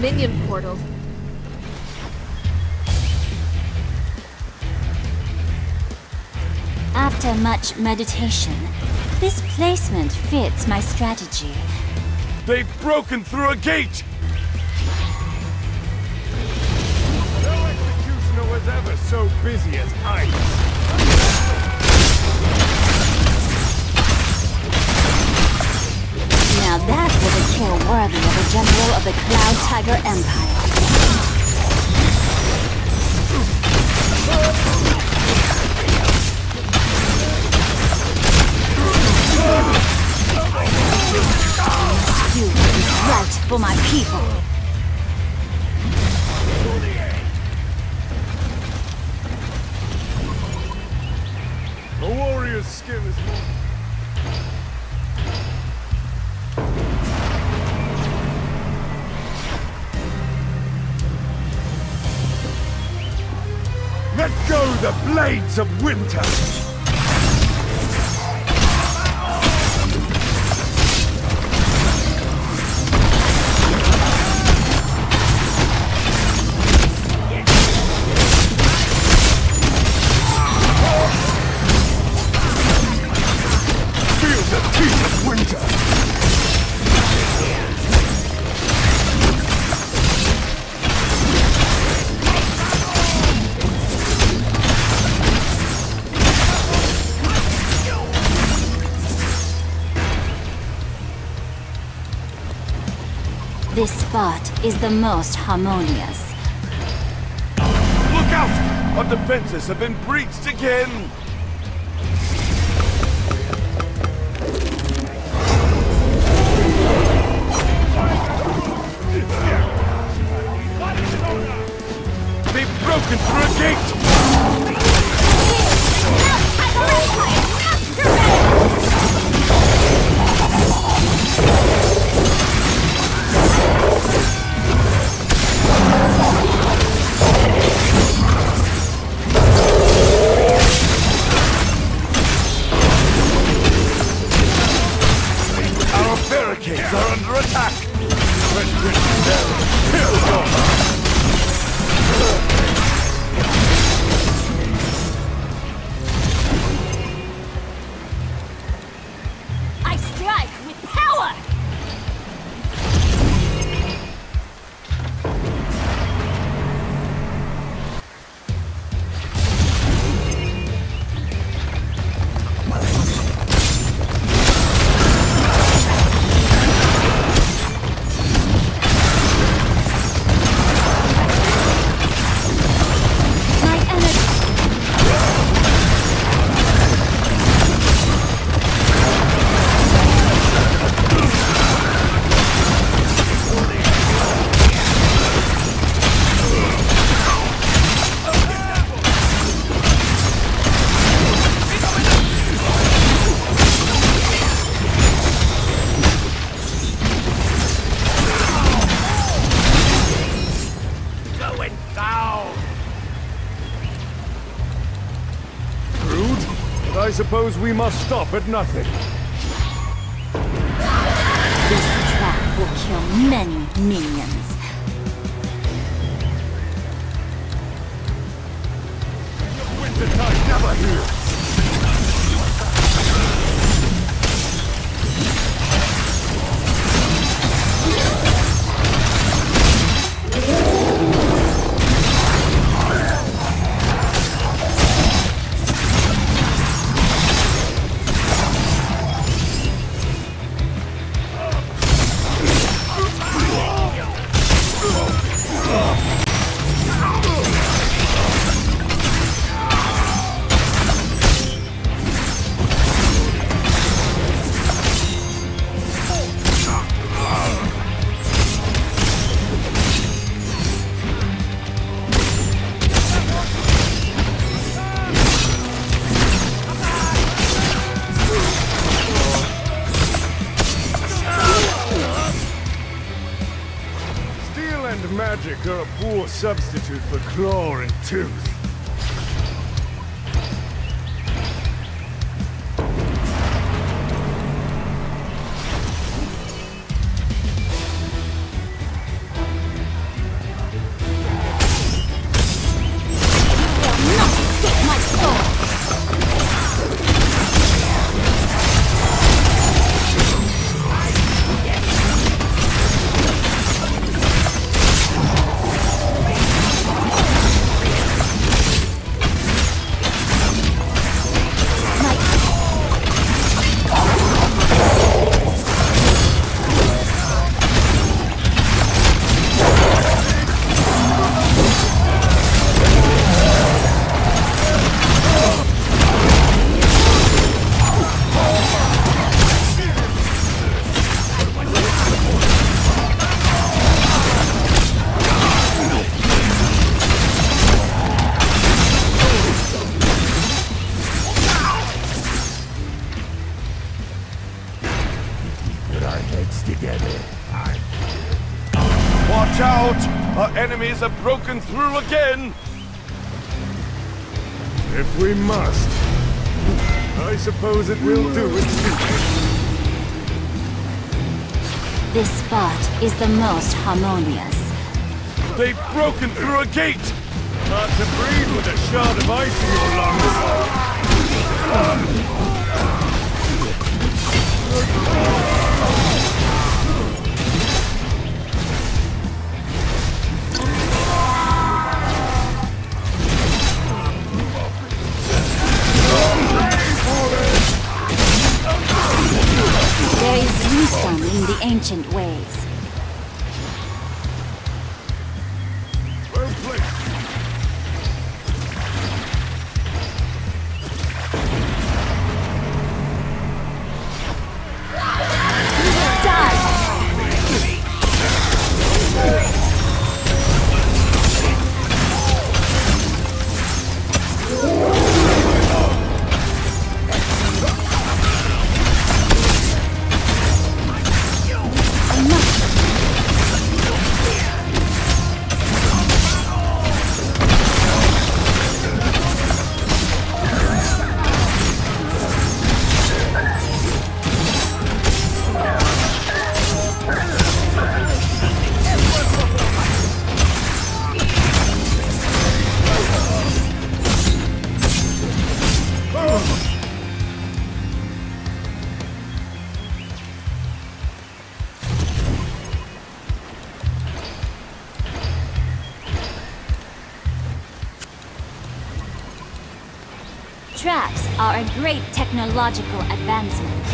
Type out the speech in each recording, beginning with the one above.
minion portal. After much meditation, this placement fits my strategy. They've broken through a gate! No executioner was ever so busy as I. kill worthy of a general of the Cloud Tiger Empire. You is for my people. A warrior's skill is more. Let go the blades of winter! This spot is the most harmonious. Look out! Our defenses have been breached again! Suppose we must stop at nothing. This trap will kill many minions. Wintertide never heals! Substitute for claw and tooth. heads together. Watch out! Our enemies have broken through again! If we must. I suppose it will do This spot is the most harmonious. They've broken through a gate! Not to breathe with a shard of ice in your lungs. Uh. Traps are a great technological advancement.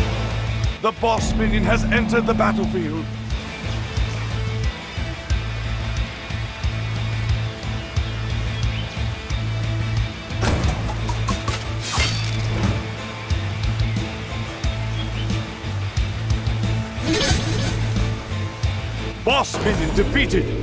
The boss minion has entered the battlefield! Boss minion defeated!